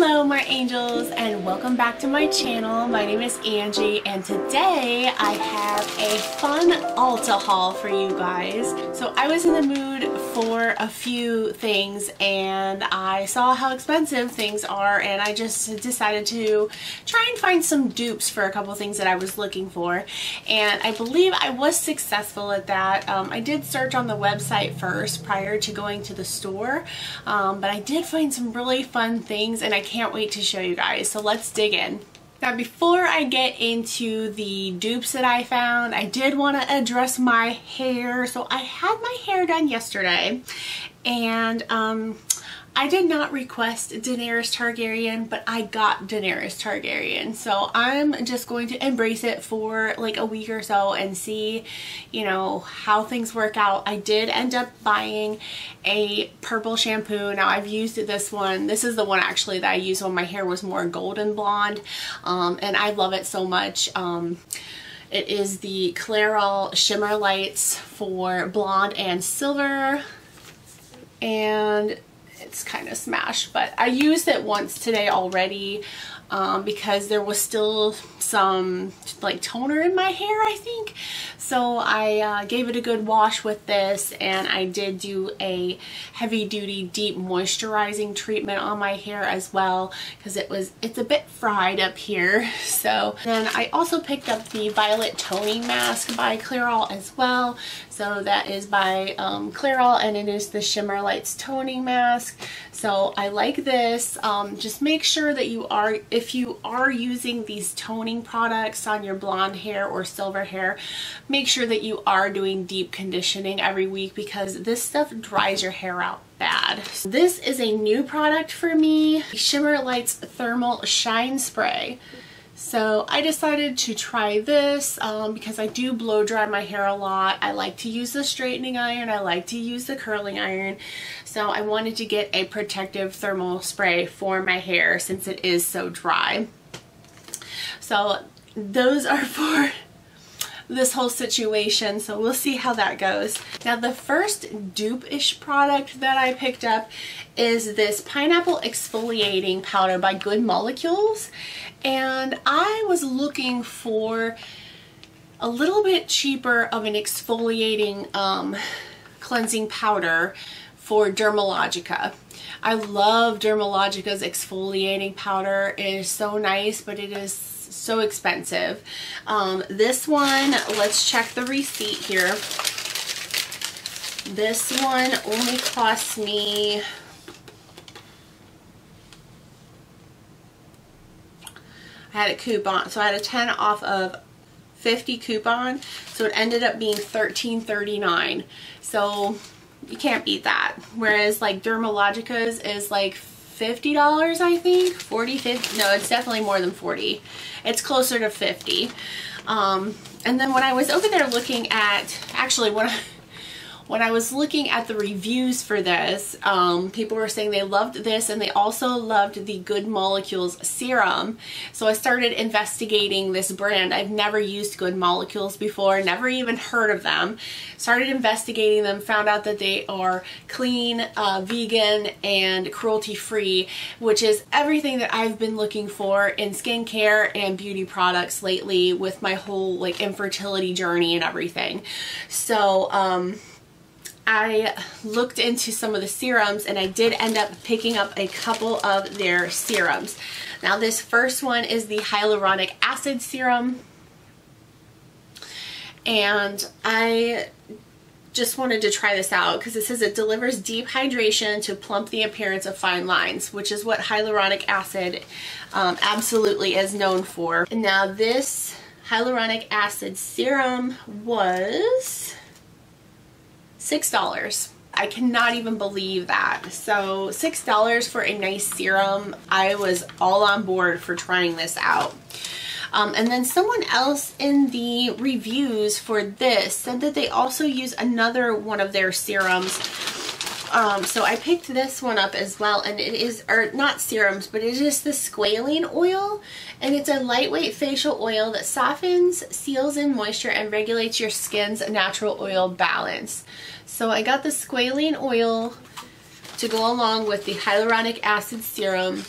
Hello my angels and welcome back to my channel. My name is Angie and today I have a fun Ulta haul for you guys. So I was in the mood for a few things and I saw how expensive things are and I just decided to try and find some dupes for a couple things that I was looking for and I believe I was successful at that. Um, I did search on the website first prior to going to the store um, but I did find some really fun things and I can't wait to show you guys. So let's dig in. Now before I get into the dupes that I found, I did want to address my hair. So I had my hair done yesterday and um, I did not request Daenerys Targaryen, but I got Daenerys Targaryen. So I'm just going to embrace it for like a week or so and see, you know, how things work out. I did end up buying a purple shampoo. Now I've used this one. This is the one actually that I used when my hair was more golden blonde. Um, and I love it so much. Um, it is the Clairol Shimmer Lights for blonde and silver. And it's kind of smashed but I used it once today already um, because there was still some like toner in my hair I think. So I uh, gave it a good wash with this and I did do a heavy duty deep moisturizing treatment on my hair as well because it was it's a bit fried up here. So then I also picked up the violet toning mask by Clairol as well so that is by um, Clairol and it is the Shimmer Lights toning mask so I like this um, just make sure that you are if you are using these toning products on your blonde hair or silver hair, make sure that you are doing deep conditioning every week because this stuff dries your hair out bad. This is a new product for me, Shimmer Lights Thermal Shine Spray. So I decided to try this um, because I do blow dry my hair a lot. I like to use the straightening iron. I like to use the curling iron. So I wanted to get a protective thermal spray for my hair since it is so dry. So those are for this whole situation so we'll see how that goes. Now the first dupe-ish product that I picked up is this pineapple exfoliating powder by Good Molecules and I was looking for a little bit cheaper of an exfoliating um, cleansing powder for Dermalogica. I love Dermalogica's exfoliating powder. It is so nice, but it is so expensive. Um, this one, let's check the receipt here. This one only cost me I had a coupon. So I had a 10 off of 50 coupon. So it ended up being $13.39. So you can't beat that. Whereas like Dermalogica's is like $50 I think. 40 50 no it's definitely more than 40 it's closer to 50 um, and then when I was over there looking at actually when I when I was looking at the reviews for this, um, people were saying they loved this and they also loved the Good Molecules serum. So I started investigating this brand. I've never used Good Molecules before, never even heard of them. Started investigating them, found out that they are clean, uh, vegan, and cruelty-free, which is everything that I've been looking for in skincare and beauty products lately with my whole like infertility journey and everything. So, um, I looked into some of the serums and I did end up picking up a couple of their serums. Now this first one is the hyaluronic acid serum and I just wanted to try this out because it says it delivers deep hydration to plump the appearance of fine lines, which is what hyaluronic acid um, absolutely is known for. And now this hyaluronic acid serum was $6. I cannot even believe that. So $6 for a nice serum. I was all on board for trying this out. Um, and then someone else in the reviews for this said that they also use another one of their serums. Um, so I picked this one up as well and it is, or not serums, but it is the squalene oil and it's a lightweight facial oil that softens, seals in moisture and regulates your skin's natural oil balance. So I got the squalene oil to go along with the hyaluronic acid serum.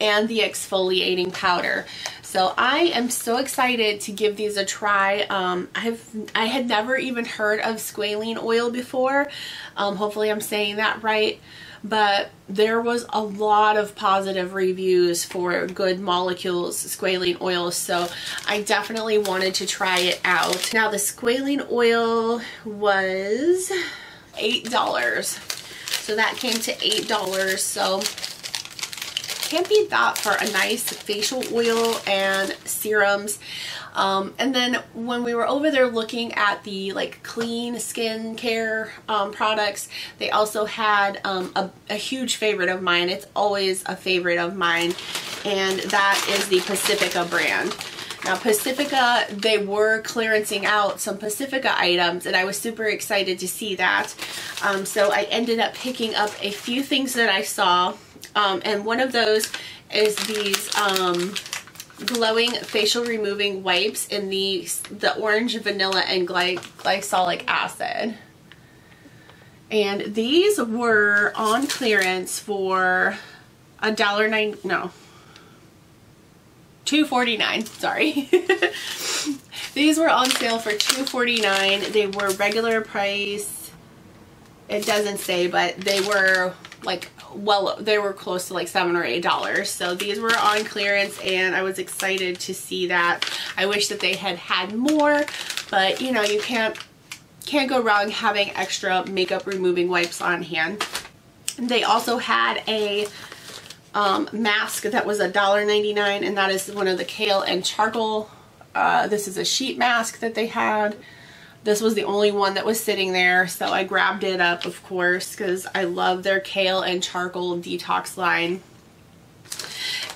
and the exfoliating powder. So I am so excited to give these a try. Um, I've I had never even heard of squalene oil before. Um, hopefully I'm saying that right. But there was a lot of positive reviews for good molecules squalene oil so I definitely wanted to try it out. Now the squalene oil was $8 so that came to $8 so can't beat that for a nice facial oil and serums. Um, and then when we were over there looking at the like clean skin care um, products, they also had um, a, a huge favorite of mine. It's always a favorite of mine, and that is the Pacifica brand. Now Pacifica, they were clearancing out some Pacifica items and I was super excited to see that. Um, so I ended up picking up a few things that I saw um, and one of those is these um, glowing facial removing wipes in the, the orange vanilla and gly glycolic acid. And these were on clearance for a dollar nine, no, two forty nine. sorry. these were on sale for two forty nine. They were regular price. It doesn't say, but they were like well they were close to like seven or eight dollars. So these were on clearance and I was excited to see that. I wish that they had had more but you know you can't can't go wrong having extra makeup removing wipes on hand. They also had a um, mask that was a dollar ninety nine, and that is one of the kale and charcoal uh, this is a sheet mask that they had this was the only one that was sitting there, so I grabbed it up, of course, because I love their kale and charcoal detox line.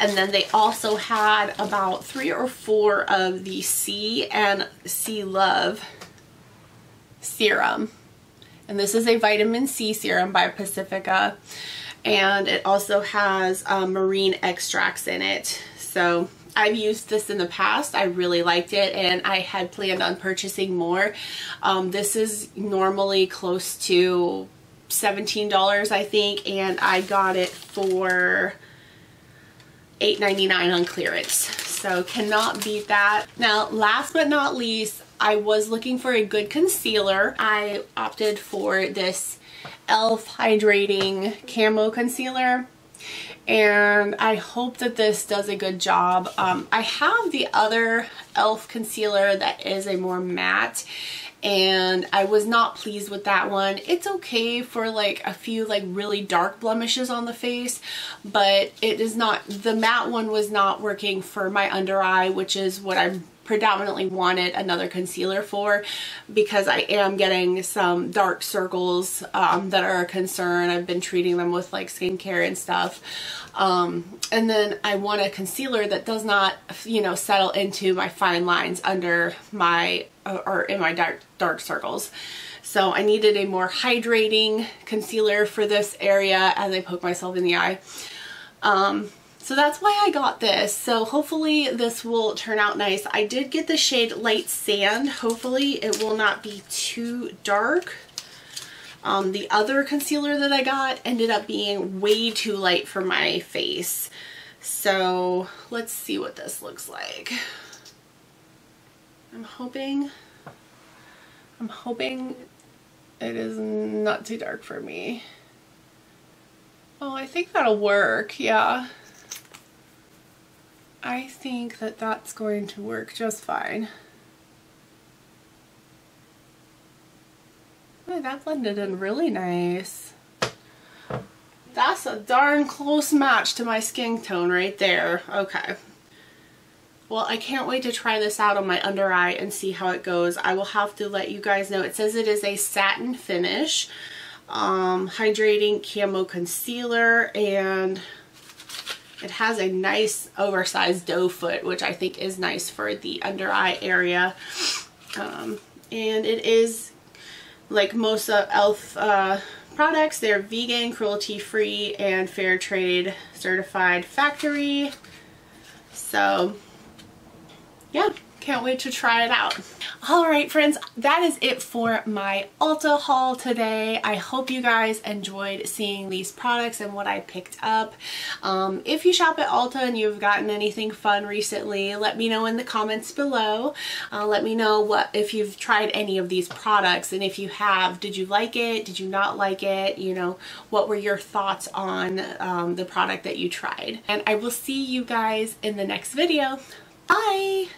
And then they also had about three or four of the C and C Love serum. And this is a vitamin C serum by Pacifica. And it also has uh, marine extracts in it. So I've used this in the past. I really liked it and I had planned on purchasing more. Um, this is normally close to $17 I think and I got it for $8.99 on clearance. So cannot beat that. Now last but not least I was looking for a good concealer. I opted for this e.l.f. Hydrating Camo Concealer and I hope that this does a good job. Um, I have the other e.l.f. concealer that is a more matte and I was not pleased with that one. It's okay for like a few like really dark blemishes on the face, but it is not, the matte one was not working for my under eye, which is what I'm predominantly wanted another concealer for because I am getting some dark circles um, that are a concern. I've been treating them with like skincare and stuff. Um, and then I want a concealer that does not, you know, settle into my fine lines under my, uh, or in my dark, dark circles. So I needed a more hydrating concealer for this area as I poke myself in the eye. Um, so that's why I got this. So hopefully this will turn out nice. I did get the shade Light Sand. Hopefully it will not be too dark. Um, the other concealer that I got ended up being way too light for my face. So let's see what this looks like. I'm hoping, I'm hoping it is not too dark for me. Oh, I think that'll work, yeah. I think that that's going to work just fine. Oh, that blended in really nice. That's a darn close match to my skin tone right there. Okay. Well, I can't wait to try this out on my under eye and see how it goes. I will have to let you guys know. It says it is a satin finish, um, hydrating camo concealer, and it has a nice oversized doe foot, which I think is nice for the under eye area. Um, and it is like most of e.l.f. Uh, products, they're vegan, cruelty-free, and fair trade certified factory. So, yeah, Can't wait to try it out. Alright friends, that is it for my Ulta haul today. I hope you guys enjoyed seeing these products and what I picked up. Um, if you shop at Ulta and you've gotten anything fun recently, let me know in the comments below. Uh, let me know what if you've tried any of these products and if you have, did you like it? Did you not like it? You know, what were your thoughts on um, the product that you tried? And I will see you guys in the next video. Bye!